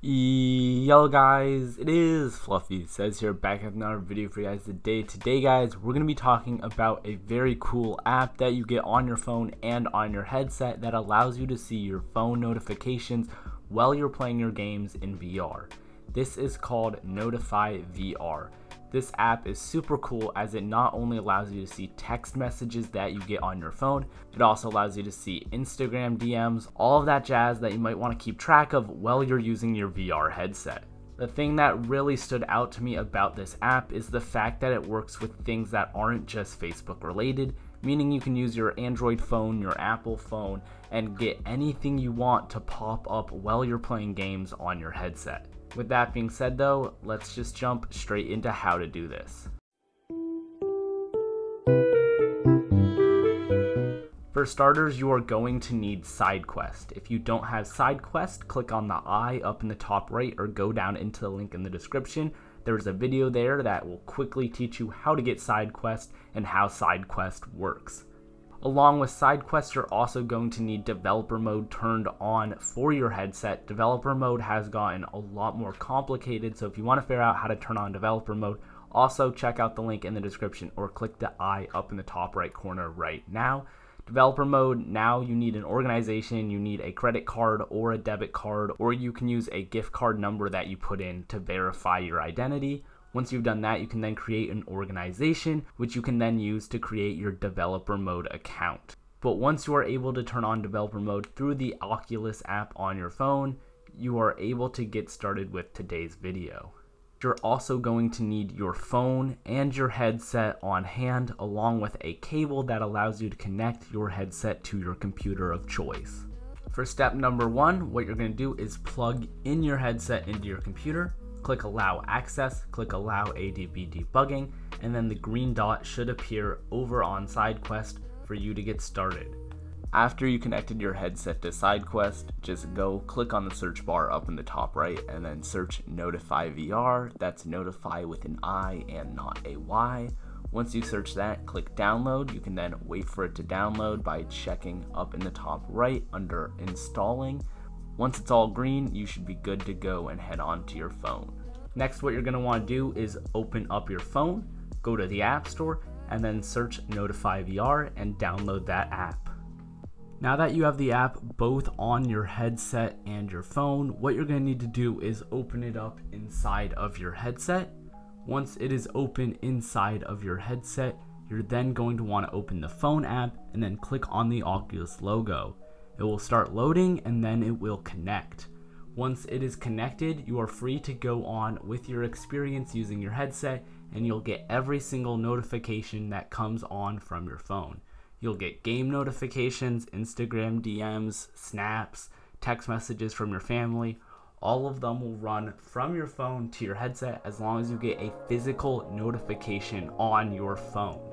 Yo guys, it is FluffySez here back with another video for you guys today. Today guys, we're going to be talking about a very cool app that you get on your phone and on your headset that allows you to see your phone notifications while you're playing your games in VR. This is called Notify VR. This app is super cool as it not only allows you to see text messages that you get on your phone, it also allows you to see Instagram DMs, all of that jazz that you might want to keep track of while you're using your VR headset. The thing that really stood out to me about this app is the fact that it works with things that aren't just Facebook related, meaning you can use your Android phone, your Apple phone, and get anything you want to pop up while you're playing games on your headset. With that being said though, let's just jump straight into how to do this. For starters, you are going to need SideQuest. If you don't have SideQuest, click on the eye up in the top right or go down into the link in the description. There's a video there that will quickly teach you how to get SideQuest and how SideQuest works. Along with side quests, you're also going to need developer mode turned on for your headset. Developer mode has gotten a lot more complicated, so if you want to figure out how to turn on developer mode, also check out the link in the description or click the eye up in the top right corner right now. Developer mode, now you need an organization, you need a credit card or a debit card, or you can use a gift card number that you put in to verify your identity. Once you've done that, you can then create an organization, which you can then use to create your developer mode account. But once you are able to turn on developer mode through the Oculus app on your phone, you are able to get started with today's video. You're also going to need your phone and your headset on hand along with a cable that allows you to connect your headset to your computer of choice. For step number one, what you're going to do is plug in your headset into your computer click allow access, click allow ADB debugging, and then the green dot should appear over on SideQuest for you to get started. After you connected your headset to SideQuest, just go click on the search bar up in the top right and then search Notify VR. That's Notify with an I and not a Y. Once you search that, click download. You can then wait for it to download by checking up in the top right under installing. Once it's all green, you should be good to go and head on to your phone. Next, what you're gonna wanna do is open up your phone, go to the App Store, and then search Notify VR and download that app. Now that you have the app both on your headset and your phone, what you're gonna need to do is open it up inside of your headset. Once it is open inside of your headset, you're then going to want to open the phone app and then click on the Oculus logo. It will start loading and then it will connect. Once it is connected, you are free to go on with your experience using your headset and you'll get every single notification that comes on from your phone. You'll get game notifications, Instagram DMs, snaps, text messages from your family. All of them will run from your phone to your headset as long as you get a physical notification on your phone.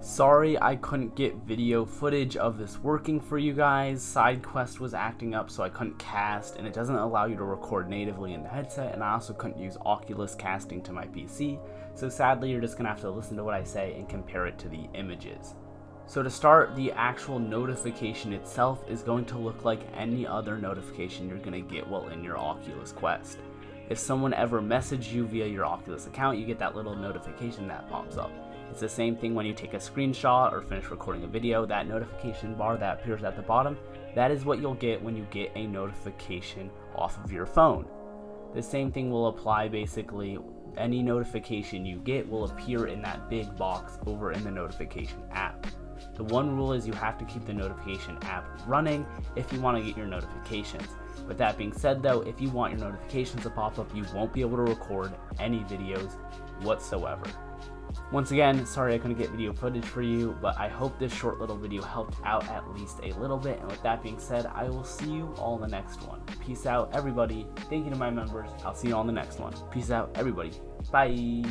Sorry I couldn't get video footage of this working for you guys. SideQuest was acting up so I couldn't cast and it doesn't allow you to record natively in the headset and I also couldn't use Oculus casting to my PC. So sadly you're just to have to listen to what I say and compare it to the images. So to start, the actual notification itself is going to look like any other notification you're to get while in your Oculus Quest. If someone ever messaged you via your Oculus account, you get that little notification that pops up. It's the same thing when you take a screenshot or finish recording a video, that notification bar that appears at the bottom, that is what you'll get when you get a notification off of your phone. The same thing will apply basically, any notification you get will appear in that big box over in the notification app. The one rule is you have to keep the notification app running if you want to get your notifications. With that being said though, if you want your notifications to pop up, you won't be able to record any videos whatsoever. Once again, sorry I couldn't get video footage for you, but I hope this short little video helped out at least a little bit. And with that being said, I will see you all in the next one. Peace out, everybody. Thank you to my members. I'll see you all in the next one. Peace out, everybody. Bye.